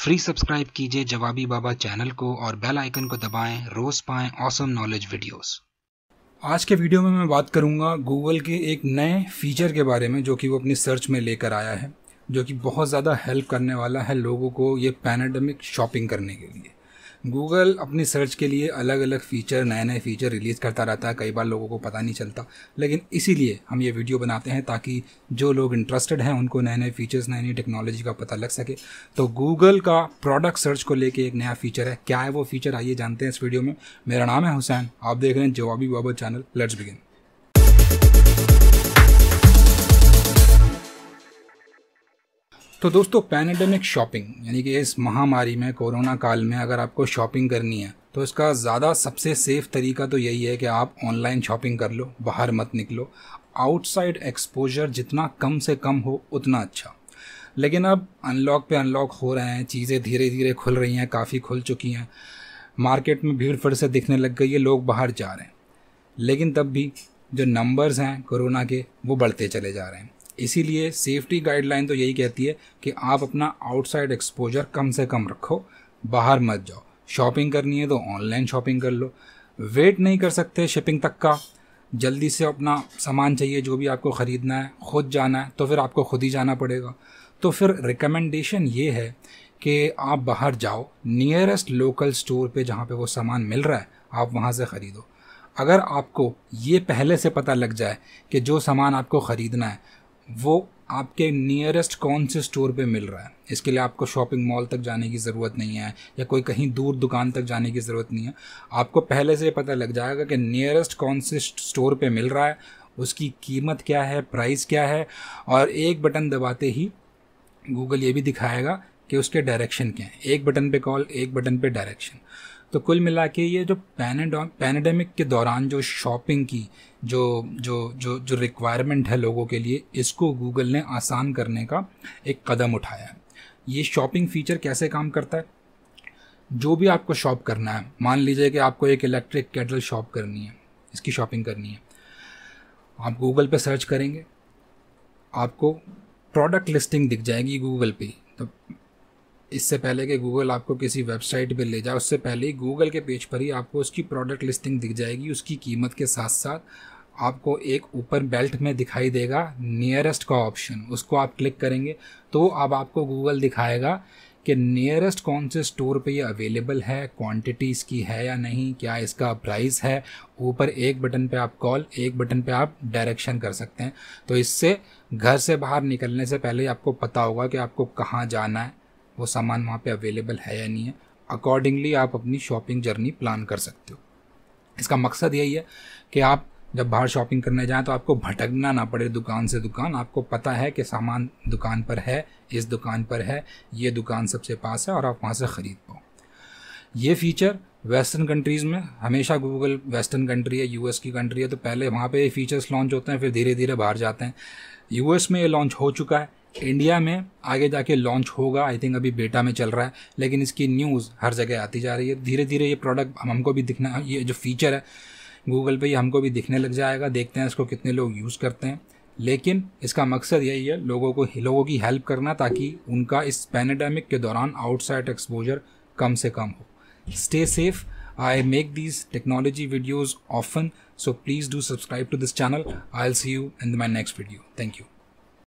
Free subscribe कीजिए जवाबी Baba channel को और बेल आइकन को दबाएँ, रोज पाएँ ऑसम नॉलेज वीडियोस आज के वीडियो में मैं बात करूँगा गूगल के एक नए फीचर के बारे में जो कि वो अपनी सर्च में लेकर आया है, जो कि बहुत ज़्यादा हेल्प करने वाला है लोगों को ये पैनाडमिक शॉपिंग करने के लिए। गूगल अपनी सर्च के लिए अलग अलग फ़ीचर नए नए फ़ीचर रिलीज़ करता रहता है। कई बार लोगों को पता नहीं चलता। लेकिन इसीलिए हम ये वीडियो बनाते हैं ताकि जो लोग इंटरेस्टेड हैं, उनको नए नए फ़ीचर्स नई नई टेक्नोलॉजी का पता लग सके। तो गूगल का प्रोडक्ट सर्च को लेके एक नया फ़ीचर है। क्या है वो फ़ीचर आइए जानते हैं इस वीडियो में। मेरा नाम है हुसैन। आप देख रहे हैं Jawabi Baba channel let's begin तो दोस्तों पैनेडेमिक शॉपिंग यानी कि इस महामारी में, कोरोना काल में अगर आपको शॉपिंग करनी है तो इसका ज़्यादा सबसे सेफ़ तरीका तो यही है कि आप ऑनलाइन शॉपिंग कर लो, बाहर मत निकलो। आउटसाइड एक्सपोजर जितना कम से कम हो, उतना अच्छा। लेकिन अब अनलॉक पे अनलॉक हो रहे हैं, चीज़ें धीरे धीरे खुल रही हैं, काफ़ी खुल चुकी हैं। मार्केट में भीड़ फिर से दिखने लग गई है, लोग बाहर जा रहे हैं। लेकिन तब भी जो नंबर्स हैं, कोरोना के, वो बढ़ते चले जा रहे हैं। इसीलिए सेफ्टी गाइडलाइन तो यही कहती है कि आप अपना आउटसाइड एक्सपोजर कम से कम रखो, बाहर मत जाओ। शॉपिंग करनी है तो ऑनलाइन शॉपिंग कर लो। वेट नहीं कर सकते शिपिंग तक का। जल्दी से अपना सामान चाहिए, जो भी आपको ख़रीदना है, खुद जाना है तो फिर आपको खुद ही जाना पड़ेगा। तो फिर रिकमेंडेशन ये है कि आप बाहर जाओ। नियरेस्ट लोकल स्टोर पे जहाँ पे वो सामान मिल रहा है, आप वहाँ से ख़रीदो। अगर आपको ये पहले से पता लग जाए कि जो सामान आपको ख़रीदना है वो आपके नियरेस्ट कौन से स्टोर पे मिल रहा है? इसके लिए आपको शॉपिंग मॉल तक जाने की ज़रूरत नहीं है, या कोई कहीं दूर दुकान तक जाने की ज़रूरत नहीं है। आपको पहले से पता लग जाएगा कि नियरेस्ट कौन से स्टोर पे मिल रहा है, उसकी कीमत क्या है प्राइस क्या है, और एक बटन दबाते ही गूगल ये भी दिखाएगा कि उसके डायरेक्शन क्या है। एक बटन पे कॉल एक बटन पे डायरेक्शन तो कुल मिला के ये जो पैनेडेमिक के दौरान जो शॉपिंग की, जो जो जो जो रिक्वायरमेंट है लोगों के लिए, इसको गूगल ने आसान करने का एक कदम उठाया है। ये शॉपिंग फीचर कैसे काम करता है? जो भी आपको शॉप करना है, मान लीजिए कि आपको एक इलेक्ट्रिक कैटल शॉप करनी है, इसकी शॉपिंग करनी है, आप गूगल पे सर्च करेंगे, आपको प्रोडक्ट लिस्टिंग दिख जाएगी गूगल पे तो इससे पहले कि गूगल आपको किसी वेबसाइट पर ले जाए, उससे पहले ही गूगल के पेज पर ही आपको उसकी प्रोडक्ट लिस्टिंग दिख जाएगी, उसकी कीमत के साथ साथ आपको एक ऊपर बेल्ट में दिखाई देगा नियरेस्ट का ऑप्शन उसको आप क्लिक करेंगे तो अब आपको गूगल दिखाएगा कि नियरेस्ट कौन से स्टोर पे ये अवेलेबल है क्वांटिटी इसकी है या नहीं, क्या इसका प्राइस है, ऊपर एक बटन पे आप कॉल एक बटन पे आप डायरेक्शन कर सकते हैं। तो इससे घर से बाहर निकलने से पहले आपको पता होगा कि आपको कहाँ जाना है। वो सामान वहाँ पे अवेलेबल है या नहीं है अकॉर्डिंगली आप अपनी शॉपिंग जर्नी प्लान कर सकते हो। इसका मकसद यही है कि आप जब बाहर शॉपिंग करने जाएँ तो आपको भटकना ना पड़े दुकान से दुकान। आपको पता है कि सामान दुकान पर है, इस दुकान पर है, ये दुकान सबसे पास है और आप वहाँ से ख़रीद पाओ। ये फीचर वेस्टर्न कंट्रीज़ में, हमेशा गूगल वेस्टर्न कंट्री है यूएस की कंट्री है तो पहले वहाँ पे ये फीचर्स लॉन्च होते हैं, फिर धीरे धीरे बाहर जाते हैं। यूएस में ये लॉन्च हो चुका है इंडिया में आगे जाके लॉन्च होगा आई थिंक अभी बेटा में चल रहा है, लेकिन इसकी न्यूज़ हर जगह आती जा रही है। धीरे धीरे ये प्रोडक्ट हम, हमको भी दिखना, ये जो फीचर है गूगल पे ये हमको भी दिखने लग जाएगा, देखते हैं इसको कितने लोग यूज़ करते हैं। लेकिन इसका मकसद यही है, लोगों को, लोगों की हेल्प करना, ताकि उनका इस पैनेडेमिक के दौरान आउटसाइड एक्सपोजर कम से कम हो। Stay safe make these technology videos often so please do subscribe to this channel I'll see you in my next video thank you